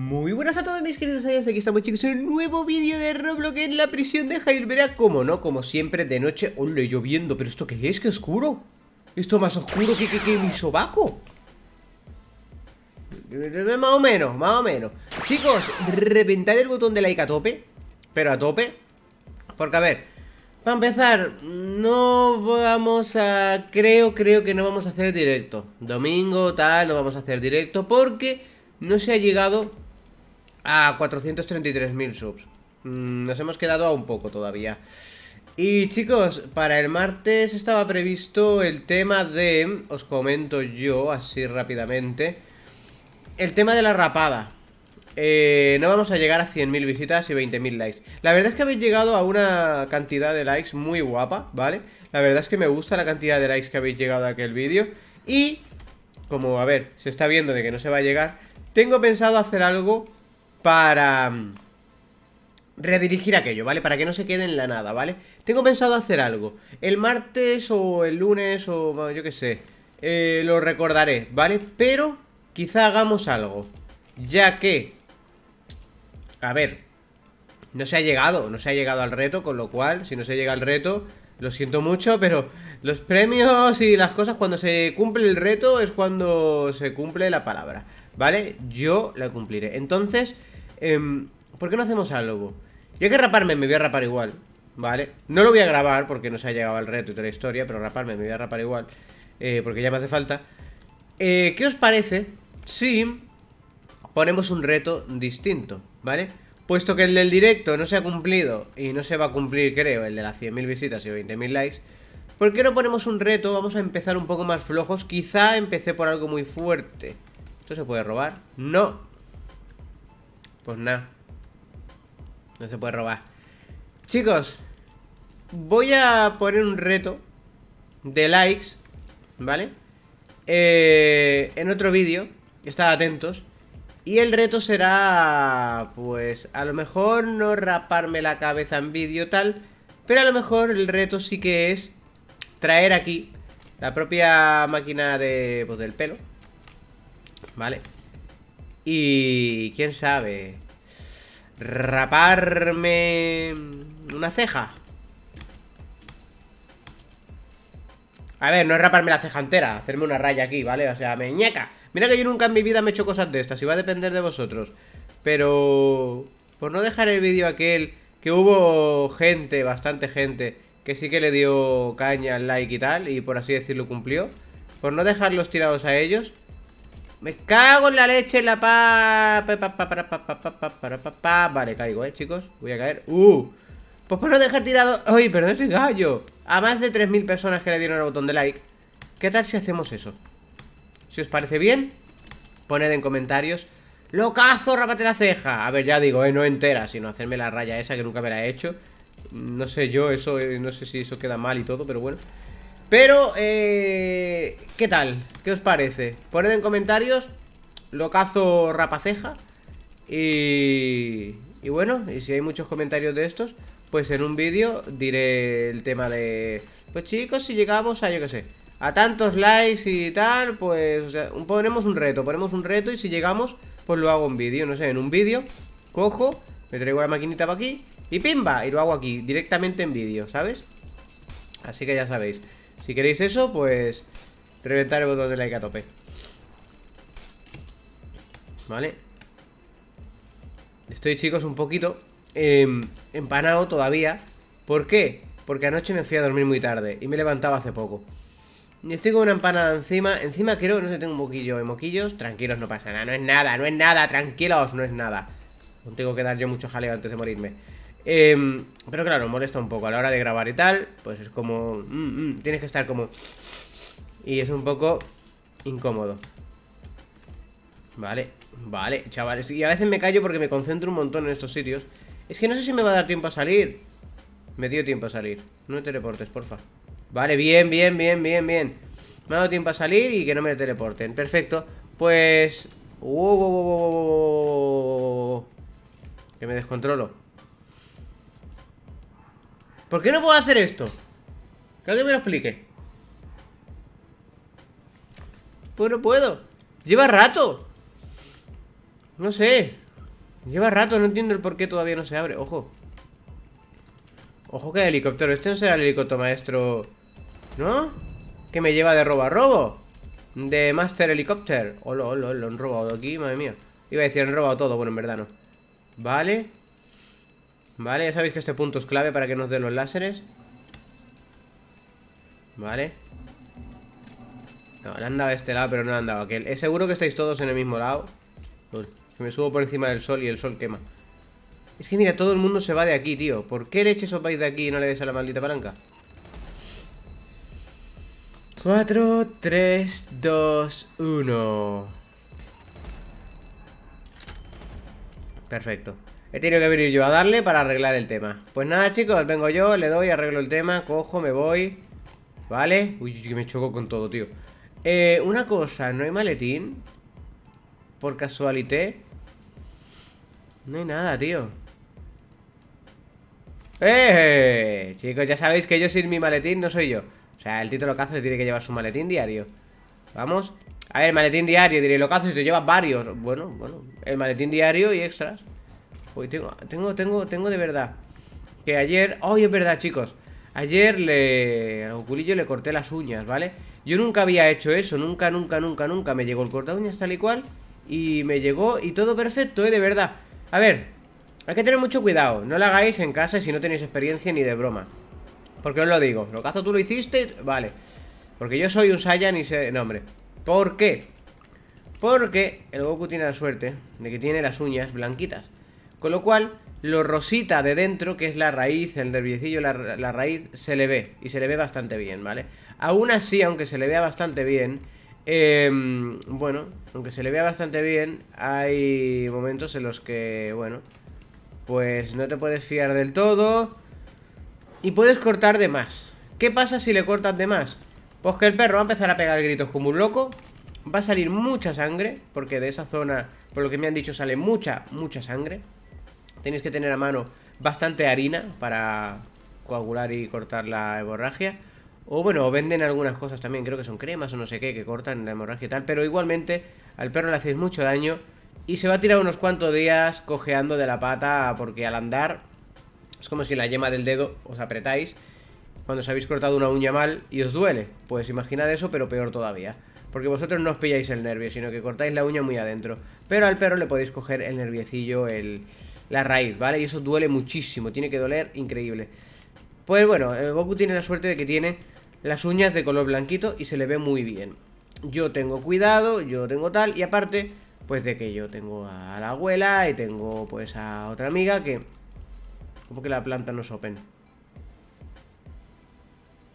Muy buenas a todos mis queridos amigos, aquí estamos chicos en un nuevo vídeo de Roblox en la prisión de Jailbrea Como no, como siempre de noche, ole lloviendo ¿Pero esto qué es? ¿Qué oscuro? ¿Esto más oscuro que, que, que mi sobaco? Más o menos, más o menos Chicos, reventad el botón de like a tope Pero a tope Porque a ver, para empezar No vamos a... Creo, creo que no vamos a hacer directo Domingo, tal, no vamos a hacer directo Porque no se ha llegado a 433.000 subs. Mm, nos hemos quedado a un poco todavía. Y chicos, para el martes estaba previsto el tema de... Os comento yo así rápidamente. El tema de la rapada. Eh, no vamos a llegar a 100.000 visitas y 20.000 likes. La verdad es que habéis llegado a una cantidad de likes muy guapa, ¿vale? La verdad es que me gusta la cantidad de likes que habéis llegado a aquel vídeo. Y, como, a ver, se está viendo de que no se va a llegar, tengo pensado hacer algo para mm, redirigir aquello, ¿vale? Para que no se quede en la nada, ¿vale? Tengo pensado hacer algo. El martes o el lunes o yo qué sé. Eh, lo recordaré, ¿vale? Pero quizá hagamos algo. Ya que... A ver. No se ha llegado, no se ha llegado al reto, con lo cual, si no se llega al reto, lo siento mucho, pero los premios y las cosas cuando se cumple el reto es cuando se cumple la palabra, ¿vale? Yo la cumpliré. Entonces, eh, ¿Por qué no hacemos algo? Yo hay que raparme, me voy a rapar igual ¿Vale? No lo voy a grabar porque no se ha llegado al reto y toda la historia Pero raparme, me voy a rapar igual eh, Porque ya me hace falta eh, ¿Qué os parece si ponemos un reto distinto? ¿Vale? Puesto que el del directo no se ha cumplido Y no se va a cumplir, creo, el de las 100.000 visitas y 20.000 likes ¿Por qué no ponemos un reto? Vamos a empezar un poco más flojos Quizá empecé por algo muy fuerte ¿Esto se puede robar? No pues nada. No se puede robar. Chicos, voy a poner un reto de likes, ¿vale? Eh, en otro vídeo, estad atentos. Y el reto será, pues, a lo mejor no raparme la cabeza en vídeo tal, pero a lo mejor el reto sí que es traer aquí la propia máquina de, pues, del pelo, ¿vale? Y quién sabe, raparme una ceja. A ver, no es raparme la ceja entera, hacerme una raya aquí, ¿vale? O sea, meñeca. Mira que yo nunca en mi vida me he hecho cosas de estas y va a depender de vosotros. Pero... Por no dejar el vídeo aquel que hubo gente, bastante gente, que sí que le dio caña like y tal, y por así decirlo cumplió. Por no dejarlos tirados a ellos, me cago en la leche, en la pa... Vale, caigo, eh, chicos Voy a caer Uh Pues por no dejar tirado... ¡Ay, perdón ese gallo! A más de 3.000 personas que le dieron el botón de like ¿Qué tal si hacemos eso? Si os parece bien Poned en comentarios ¡Locazo, rápate la ceja! A ver, ya digo, eh, no entera Sino hacerme la raya esa que nunca me la he hecho No sé yo, eso, no sé si eso queda mal y todo Pero bueno pero, eh, ¿qué tal? ¿Qué os parece? Poned en comentarios Locazo rapaceja y, y bueno, y si hay muchos comentarios de estos Pues en un vídeo diré el tema de... Pues chicos, si llegamos a, yo qué sé A tantos likes y tal Pues ponemos un reto, ponemos un reto Y si llegamos, pues lo hago en vídeo No sé, en un vídeo, cojo Me traigo la maquinita para aquí y pimba, y lo hago aquí, directamente en vídeo, ¿sabes? Así que ya sabéis si queréis eso, pues reventar el botón de like a tope. Vale. Estoy, chicos, un poquito em, empanado todavía. ¿Por qué? Porque anoche me fui a dormir muy tarde y me levantaba hace poco. Y estoy con una empanada encima. Encima creo, no sé, tengo un moquillo de moquillos. Tranquilos, no pasa nada. No es nada, no es nada. Tranquilos, no es nada. No tengo que dar yo mucho jaleo antes de morirme. Em, pero claro, molesta un poco a la hora de grabar y tal. Pues es como... Mm, mm, tienes que estar como... Y es un poco incómodo. Vale, vale, chavales. Y a veces me callo porque me concentro un montón en estos sitios. Es que no sé si me va a dar tiempo a salir. Me dio tiempo a salir. No me teleportes, porfa. Vale, bien, bien, bien, bien, bien. Me ha dado tiempo a salir y que no me teleporten. Perfecto. Pues... Que me descontrolo. ¿Por qué no puedo hacer esto? Que alguien me lo explique Pues no puedo Lleva rato No sé Lleva rato, no entiendo el por qué todavía no se abre. Ojo. Ojo que helicóptero. Este no será el helicóptero maestro. ¿No? Que me lleva de robo a robo. De Master Helicopter. Hola, hola, lo han robado aquí, madre mía. Iba a decir, han robado todo. Bueno, en verdad no. Vale. Vale, ya sabéis que este punto es clave para que nos den los láseres. Vale. No, le han dado a este lado, pero no le han dado a aquel. Es seguro que estáis todos en el mismo lado. Me subo por encima del sol y el sol quema. Es que mira, todo el mundo se va de aquí, tío. ¿Por qué leches os vais de aquí y no le des a la maldita palanca? 4, 3, 2, 1 Perfecto He tenido que venir yo a darle para arreglar el tema. Pues nada chicos, vengo yo, le doy, arreglo el tema Cojo, me voy ¿Vale? Uy, que me choco con todo, tío. Eh, Una cosa, ¿no hay maletín? Por casualité. No hay nada, tío. ¡Eh! Chicos, ya sabéis que yo sin mi maletín no soy yo. O sea, el título cazo se tiene que llevar su maletín diario. Vamos. A ver, maletín diario, diré, lo cazo si te lleva varios. Bueno, bueno, el maletín diario y extras Tengo, tengo, tengo, tengo de verdad Que ayer, hoy es verdad, chicos Ayer le, al le corté las uñas, ¿vale? Yo nunca había hecho eso, nunca, nunca, nunca, nunca Me llegó el corta uñas tal y cual Y me llegó y todo perfecto, ¿eh? De verdad A ver, hay que tener mucho cuidado No lo hagáis en casa si no tenéis experiencia ni de broma ¿Por qué os lo digo? ¿Lo cazo tú lo hiciste? Vale Porque yo soy un Saiyan y sé... nombre ¿Por qué? Porque el Goku tiene la suerte de que tiene las uñas blanquitas Con lo cual, lo rosita de dentro, que es la raíz, el nerviecillo, la, raíz, se le ve Y se le ve bastante bien, ¿vale? Aún así, aunque se le vea bastante bien em, Bueno, aunque se le vea bastante bien Hay momentos en los que, bueno Pues no te puedes fiar del todo y puedes cortar de más ¿Qué pasa si le cortas de más? Pues que el perro va a empezar a pegar gritos como un loco Va a salir mucha sangre Porque de esa zona, por lo que me han dicho, sale mucha, mucha sangre Tenéis que tener a mano bastante harina Para coagular y cortar la hemorragia O bueno, venden algunas cosas también Creo que son cremas o no sé qué Que cortan la hemorragia y tal Pero igualmente al perro le hacéis mucho daño Y se va a tirar unos cuantos días cojeando de la pata Porque al andar es como si la yema del dedo os apretáis cuando os habéis cortado una uña mal y os duele. Pues imaginad eso, pero peor todavía. Porque vosotros no os pilláis el nervio, sino que cortáis la uña muy adentro. Pero al perro le podéis coger el nerviecillo, el, la raíz, ¿vale? Y eso duele muchísimo, tiene que doler increíble. Pues bueno, el Goku tiene la suerte de que tiene las uñas de color blanquito y se le ve muy bien. Yo tengo cuidado, yo tengo tal, y aparte, pues de que yo tengo a la abuela y tengo pues a otra amiga que ¿Cómo que la planta no es open?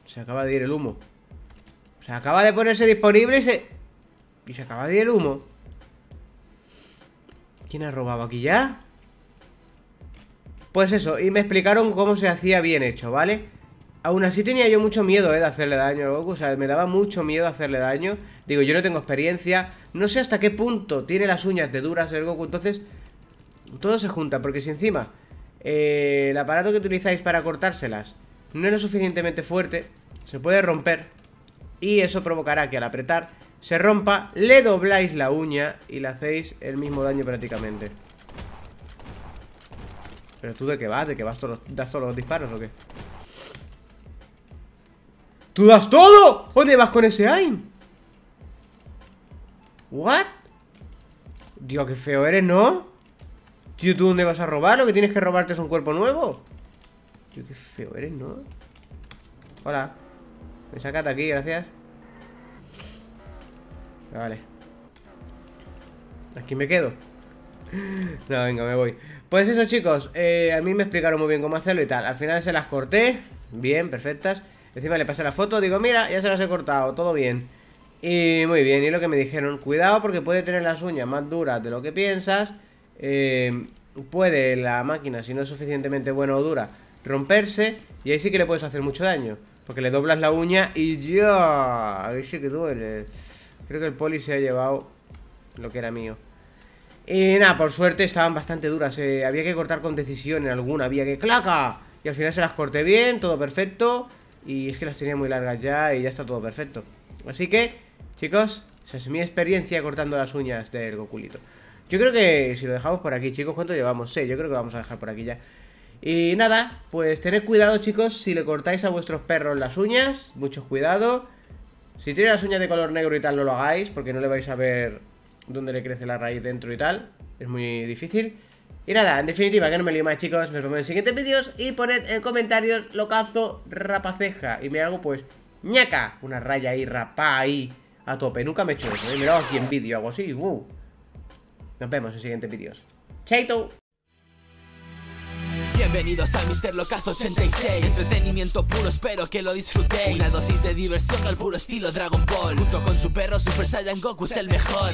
Se acaba de ir el humo Se acaba de ponerse disponible y se... Y se acaba de ir el humo ¿Quién ha robado aquí ya? Pues eso, y me explicaron cómo se hacía bien hecho, ¿vale? Aún así tenía yo mucho miedo, ¿eh? De hacerle daño a Goku O sea, me daba mucho miedo hacerle daño Digo, yo no tengo experiencia No sé hasta qué punto tiene las uñas de duras el Goku Entonces, todo se junta Porque si encima eh, el aparato que utilizáis para cortárselas no es lo suficientemente fuerte, se puede romper y eso provocará que al apretar se rompa, le dobláis la uña y le hacéis el mismo daño prácticamente. ¿Pero tú de qué vas? ¿De qué vas todos das todos los disparos o qué? ¡Tú das todo! ¿Dónde vas con ese aim? ¿What? Dios, qué feo eres, ¿no? Tío, ¿tú dónde vas a robar? Lo que tienes que robarte es un cuerpo nuevo. Tío, qué feo eres, ¿no? Hola. Me sacate aquí, gracias. Vale. Aquí me quedo. No, venga, me voy. Pues eso, chicos. Eh, a mí me explicaron muy bien cómo hacerlo y tal. Al final se las corté. Bien, perfectas. Encima le pasé la foto. Digo, mira, ya se las he cortado. Todo bien. Y muy bien. Y lo que me dijeron, cuidado porque puede tener las uñas más duras de lo que piensas. Eh, puede la máquina, si no es suficientemente buena o dura, romperse y ahí sí que le puedes hacer mucho daño. Porque le doblas la uña y ya, ahí sí que duele. Creo que el poli se ha llevado lo que era mío. Y nada, por suerte estaban bastante duras. Eh, había que cortar con decisión en alguna, había que ¡claca! Y al final se las corté bien, todo perfecto. Y es que las tenía muy largas ya y ya está todo perfecto. Así que, chicos, esa es mi experiencia cortando las uñas del Gokulito. Yo creo que si lo dejamos por aquí, chicos, ¿cuánto llevamos? Sí, yo creo que vamos a dejar por aquí ya. Y nada, pues tened cuidado, chicos, si le cortáis a vuestros perros las uñas, mucho cuidado. Si tiene las uñas de color negro y tal, no lo hagáis, porque no le vais a ver dónde le crece la raíz dentro y tal. Es muy difícil. Y nada, en definitiva, que no me lío más, chicos. Nos vemos en siguientes vídeos y poned en comentarios locazo rapaceja. Y me hago, pues, ñaca, una raya ahí, rapá ahí, a tope. Nunca me he hecho eso, ¿eh? Me lo hago aquí en vídeo, algo así. Uh. Nos vemos en siguientes vídeos. ¡Chaito! Bienvenidos a Mr. Locazo 86 Entretenimiento puro, espero que lo disfrutéis Una dosis de diversión al puro estilo Dragon Ball Junto con su perro Super Saiyan Goku es el mejor